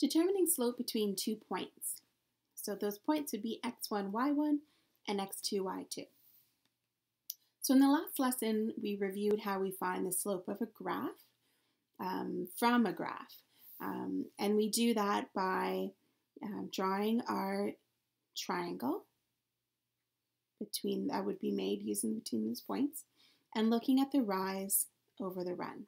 Determining slope between two points. So those points would be x1, y1 and x2, y2. So in the last lesson, we reviewed how we find the slope of a graph um, from a graph. Um, and we do that by um, drawing our triangle between that would be made using between those points and looking at the rise over the run.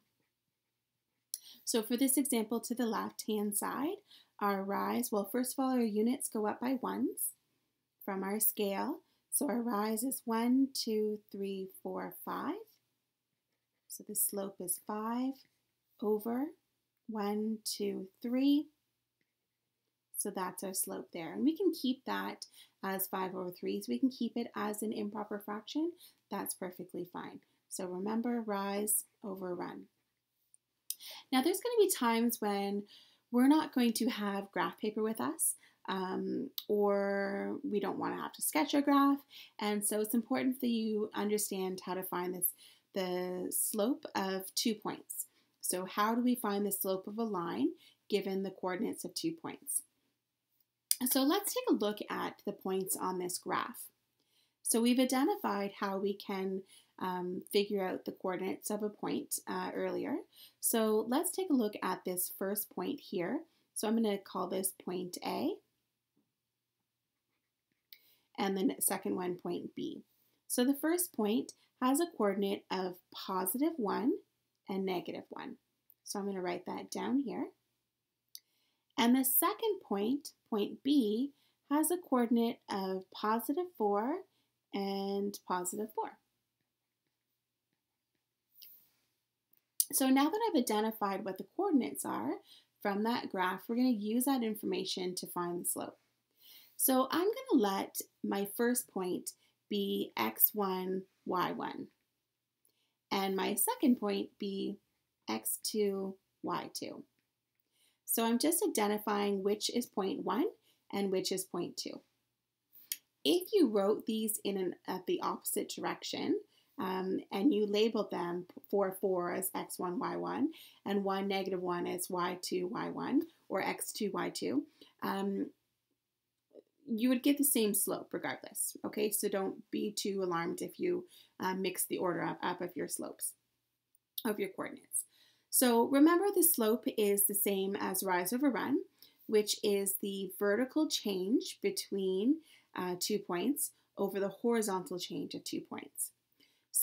So for this example to the left hand side, our rise, well first of all our units go up by ones from our scale. So our rise is one, two, three, four, five. So the slope is 5 over 1, 2, 3. So that's our slope there. And we can keep that as 5 over 3. So we can keep it as an improper fraction. That's perfectly fine. So remember, rise over run. Now there's going to be times when we're not going to have graph paper with us um, or we don't want to have to sketch a graph. And so it's important that you understand how to find this the slope of two points. So how do we find the slope of a line given the coordinates of two points? So let's take a look at the points on this graph. So we've identified how we can um, figure out the coordinates of a point uh, earlier. So let's take a look at this first point here. So I'm going to call this point A and then second one point B. So the first point has a coordinate of positive 1 and negative 1. So I'm going to write that down here. And the second point, point B, has a coordinate of positive 4 and positive 4. So now that I've identified what the coordinates are from that graph, we're going to use that information to find the slope. So I'm going to let my first point be x1, y1. And my second point be x2, y2. So I'm just identifying which is point 1 and which is point 2. If you wrote these in an, at the opposite direction, um, and you labeled them 4, 4 as x1, y1, and 1, negative 1 as y2, y1, or x2, y2, um, you would get the same slope regardless. Okay, so don't be too alarmed if you uh, mix the order up, up of your slopes, of your coordinates. So remember the slope is the same as rise over run, which is the vertical change between uh, two points over the horizontal change of two points.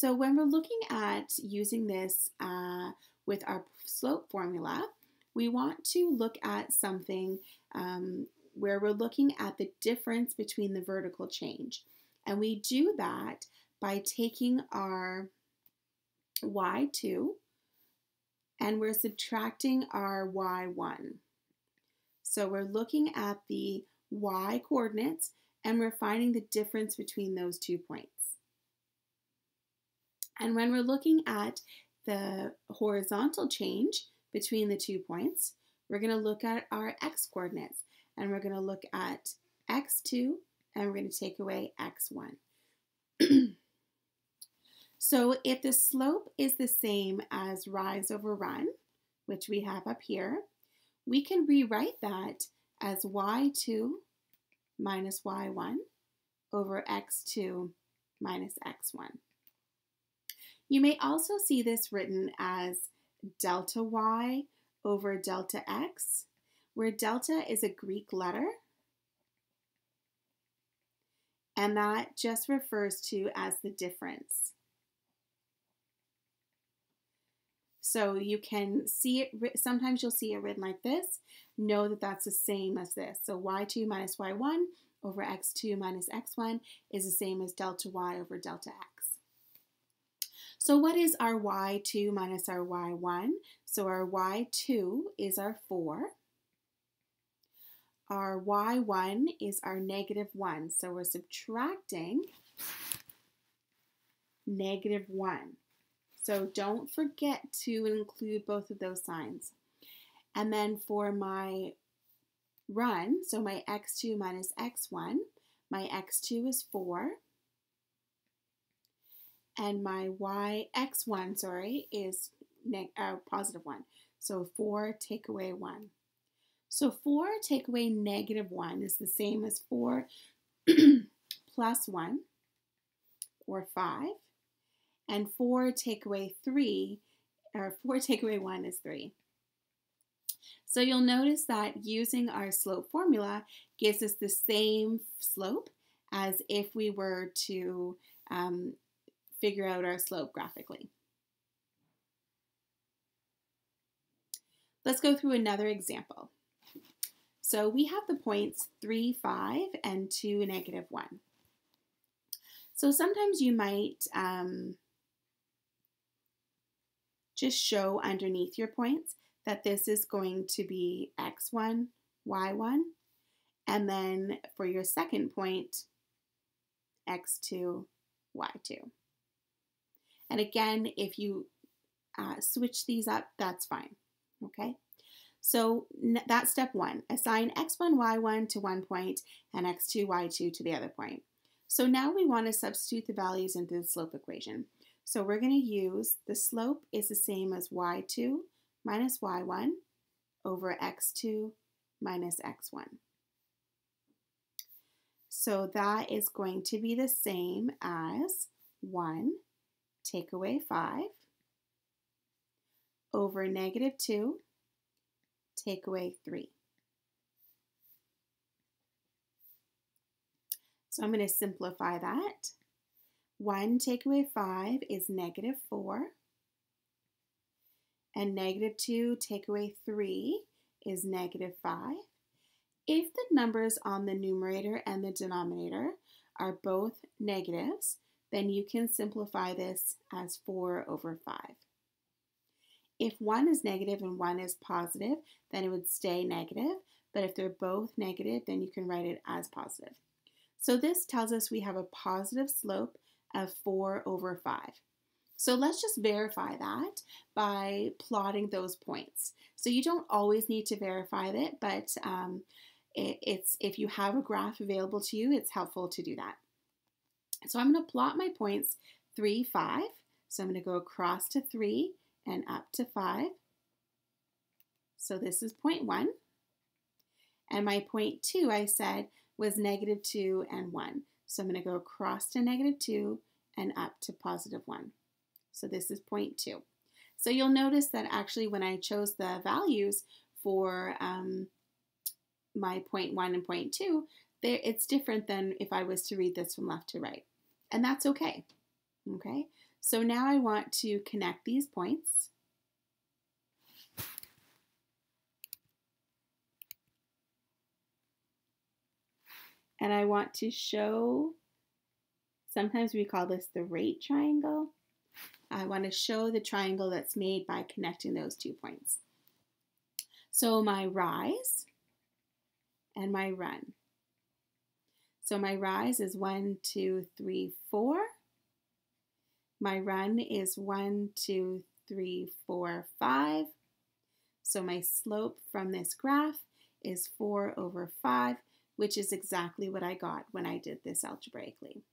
So when we're looking at using this uh, with our slope formula, we want to look at something um, where we're looking at the difference between the vertical change. And we do that by taking our y2 and we're subtracting our y1. So we're looking at the y coordinates and we're finding the difference between those two points. And when we're looking at the horizontal change between the two points, we're going to look at our x coordinates and we're going to look at x2 and we're going to take away x1. so if the slope is the same as rise over run, which we have up here, we can rewrite that as y2 minus y1 over x2 minus x1. You may also see this written as delta y over delta x where delta is a Greek letter, and that just refers to as the difference. So you can see it, sometimes you'll see it written like this. Know that that's the same as this. So y2 minus y1 over x2 minus x1 is the same as delta y over delta x. So what is our y2 minus our y1? So our y2 is our 4. Our y1 is our negative 1. So we're subtracting negative 1. So don't forget to include both of those signs. And then for my run, so my x2 minus x1, my x2 is 4. And my y x1, sorry, is uh, positive 1. So 4 take away 1. So 4 take away negative 1 is the same as 4 plus 1, or 5. And 4 take away 3, or 4 take away 1 is 3. So you'll notice that using our slope formula gives us the same slope as if we were to um, figure out our slope graphically. Let's go through another example. So we have the points 3, 5, and 2, negative 1. So sometimes you might um, just show underneath your points that this is going to be x1, y1, and then for your second point, x2, y2. And again, if you uh, switch these up, that's fine, okay? So that's step one. Assign x1, y1 to one point and x2, y2 to the other point. So now we want to substitute the values into the slope equation. So we're going to use the slope is the same as y2 minus y1 over x2 minus x1. So that is going to be the same as 1 take away 5 over negative 2 take away 3. So I'm going to simplify that. 1 take away 5 is negative 4. And negative 2 take away 3 is negative 5. If the numbers on the numerator and the denominator are both negatives, then you can simplify this as 4 over 5. If one is negative and one is positive, then it would stay negative. But if they're both negative, then you can write it as positive. So this tells us we have a positive slope of 4 over 5. So let's just verify that by plotting those points. So you don't always need to verify it, but um, it, it's if you have a graph available to you, it's helpful to do that. So I'm going to plot my points 3, 5. So I'm going to go across to 3 and up to 5. So this is point 1. And my point 2, I said, was negative 2 and 1. So I'm going to go across to negative 2 and up to positive 1. So this is point 2. So you'll notice that actually when I chose the values for um, my point 1 and point 2, it's different than if I was to read this from left to right. And that's okay. Okay, so now I want to connect these points. And I want to show, sometimes we call this the rate triangle. I want to show the triangle that's made by connecting those two points. So my rise and my run. So my rise is one, two, three, four. My run is one, two, three, four, five. So my slope from this graph is 4 over 5, which is exactly what I got when I did this algebraically.